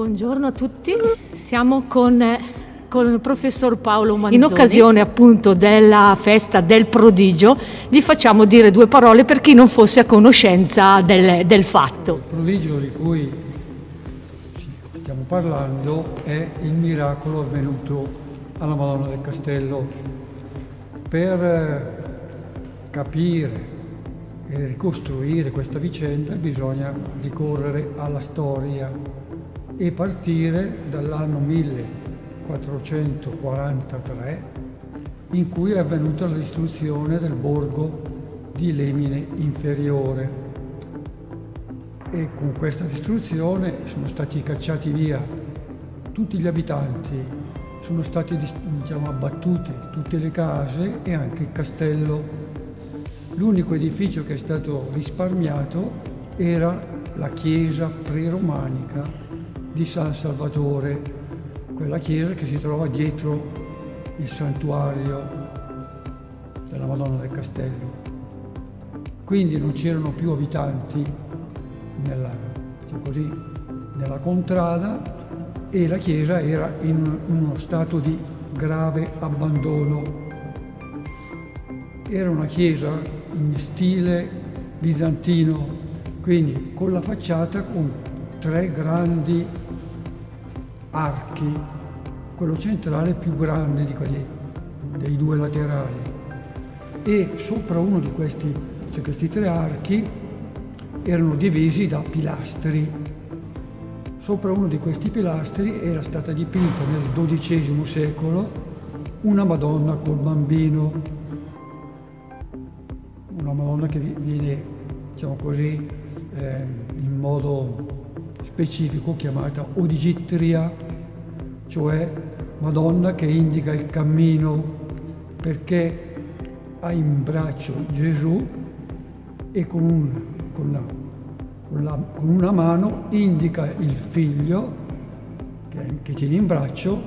Buongiorno a tutti, siamo con, con il professor Paolo Manzoni. In occasione appunto della festa del prodigio vi facciamo dire due parole per chi non fosse a conoscenza del, del fatto. Il prodigio di cui stiamo parlando è il miracolo avvenuto alla Madonna del Castello. Per eh, capire e ricostruire questa vicenda bisogna ricorrere alla storia e partire dall'anno 1443 in cui è avvenuta la distruzione del borgo di Lemine Inferiore. E con questa distruzione sono stati cacciati via tutti gli abitanti, sono state diciamo, abbattute tutte le case e anche il castello. L'unico edificio che è stato risparmiato era la chiesa preromanica di San Salvatore, quella chiesa che si trova dietro il santuario della Madonna del Castello. Quindi non c'erano più abitanti nella, diciamo così, nella contrada e la chiesa era in uno stato di grave abbandono era una chiesa in stile bizantino, quindi con la facciata con tre grandi archi, quello centrale più grande di quelli dei due laterali. E sopra uno di questi, cioè questi tre archi erano divisi da pilastri. Sopra uno di questi pilastri era stata dipinta nel XII secolo una Madonna col bambino una Madonna che viene, diciamo così, eh, in modo specifico chiamata Odigitria, cioè Madonna che indica il cammino perché ha in braccio Gesù e con, un, con, la, con, la, con una mano indica il figlio che, che tiene in braccio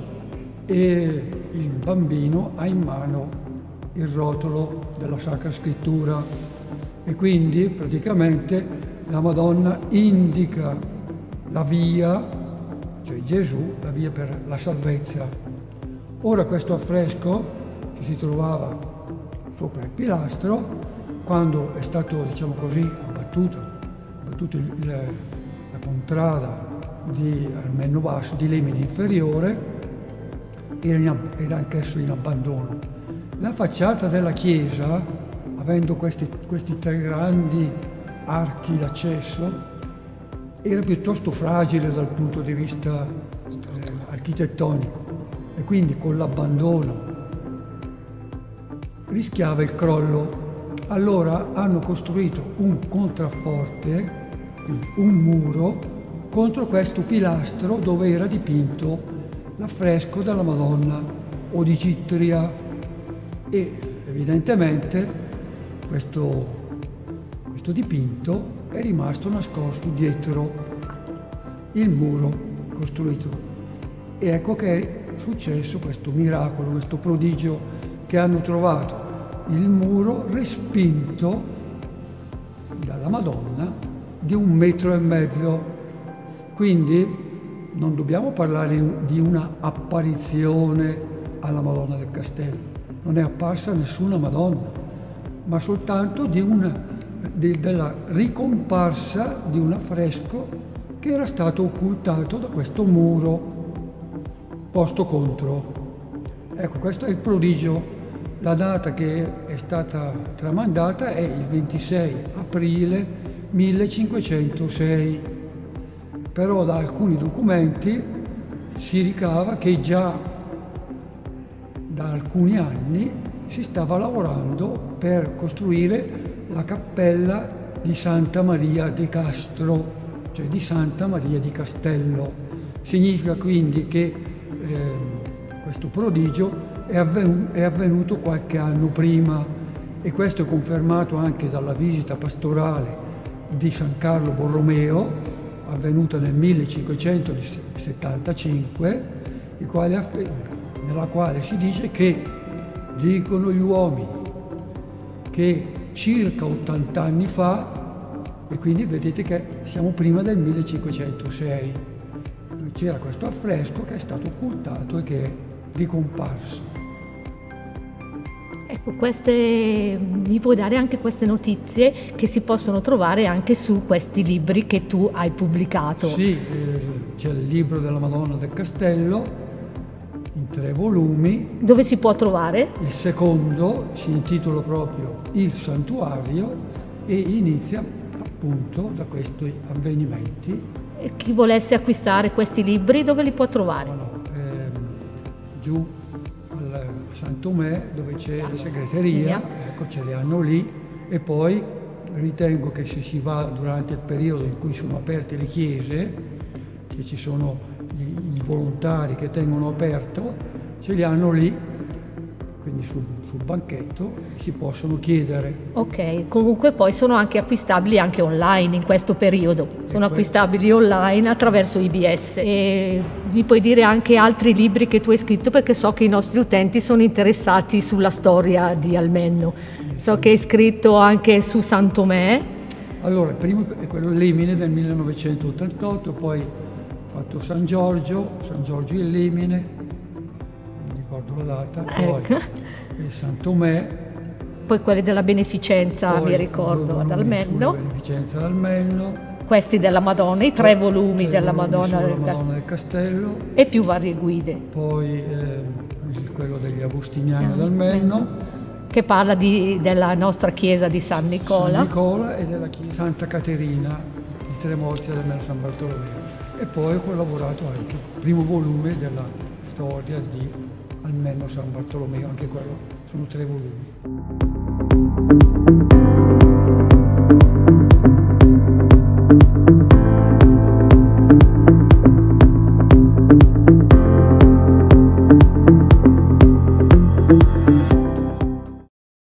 e il bambino ha in mano il rotolo della Sacra Scrittura. E quindi praticamente la Madonna indica la via, cioè Gesù, la via per la salvezza. Ora questo affresco che si trovava sopra il pilastro, quando è stato, diciamo così, abbattuto, abbattuto il, la contrada di Armenno Basso, di Lemine Inferiore, era, in, era anch'esso in abbandono. La facciata della chiesa, avendo questi, questi tre grandi archi d'accesso, era piuttosto fragile dal punto di vista eh, architettonico e quindi con l'abbandono rischiava il crollo. Allora hanno costruito un contrafforte, un muro, contro questo pilastro dove era dipinto l'affresco della Madonna o di Citria e evidentemente questo, questo dipinto è rimasto nascosto dietro il muro costruito. E ecco che è successo questo miracolo, questo prodigio che hanno trovato il muro respinto dalla Madonna di un metro e mezzo. Quindi non dobbiamo parlare di una apparizione alla Madonna del Castello, non è apparsa nessuna Madonna, ma soltanto di una, di, della ricomparsa di un affresco che era stato occultato da questo muro posto contro. Ecco, questo è il prodigio. La data che è stata tramandata è il 26 aprile 1506, però da alcuni documenti si ricava che già da alcuni anni si stava lavorando per costruire la cappella di Santa Maria di Castro, cioè di Santa Maria di Castello. Significa quindi che eh, questo prodigio è avvenuto, è avvenuto qualche anno prima e questo è confermato anche dalla visita pastorale di San Carlo Borromeo, avvenuta nel 1575, il quale nella quale si dice che dicono gli uomini che circa 80 anni fa, e quindi vedete che siamo prima del 1506, c'era questo affresco che è stato occultato e che è ricomparso. Ecco, queste, mi puoi dare anche queste notizie che si possono trovare anche su questi libri che tu hai pubblicato? Sì, eh, c'è il libro della Madonna del Castello in tre volumi. Dove si può trovare? Il secondo si intitola proprio Il Santuario e inizia appunto da questi avvenimenti. E chi volesse acquistare questi libri dove li può trovare? No, ehm, giù Santomè dove c'è la segreteria, ecco ce le hanno lì e poi ritengo che se si va durante il periodo in cui sono aperte le chiese, che ci sono i, volontari che tengono aperto, ce li hanno lì, quindi sul, sul banchetto, si possono chiedere. Ok, comunque poi sono anche acquistabili anche online in questo periodo, sono acquistabili online attraverso IBS. E mi puoi dire anche altri libri che tu hai scritto perché so che i nostri utenti sono interessati sulla storia di Almenno. So che hai scritto anche su San Tomè. Allora, il primo è quello Limine del 1988, poi ho fatto San Giorgio, San Giorgio il Limine, non ricordo la data, poi ecco. San Tomè. Poi quelli della beneficenza, poi mi ricordo, ad Almenno. Beneficenza ad Almenno questi della Madonna, i tre volumi della Madonna, del, Madonna del Castello e più varie guide. Poi eh, quello degli Agostiniani d'Almenno che parla di, della nostra chiesa di San Nicola. San Nicola e della chiesa Santa Caterina di Tremozia del San Bartolomeo. E poi ho collaborato anche il primo volume della storia di Almeno San Bartolomeo, anche quello sono tre volumi.